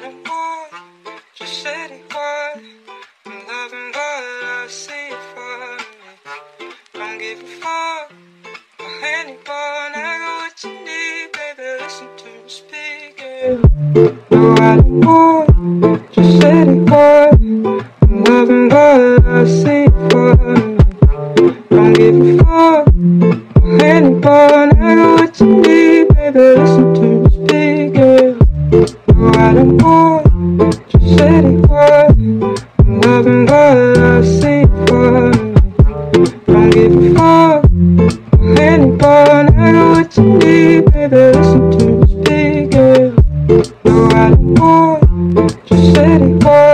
Don't want, just anyone. I'm loving what I see for me. Don't give a fuck about anyone. I got what you need, baby. Listen to me speaking. No, I don't want, just anyone. I'm loving what I see for me. Just anyone. I'm loving what I see for. Don't give a fuck about anyone. I got what you need, baby. Listen to me speaking. No, I don't want, just anyone.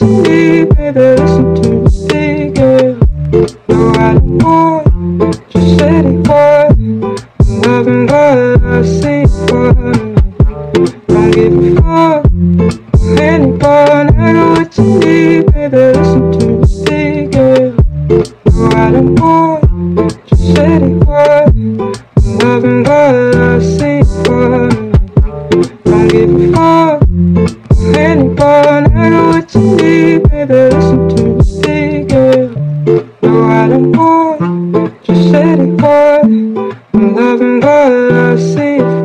What you baby. Listen to me speaking. No, I don't want, just anyone. I'm loving what I see for me. Don't give a to listen to the singing. No, I don't want, just said it. I'm loving what I see.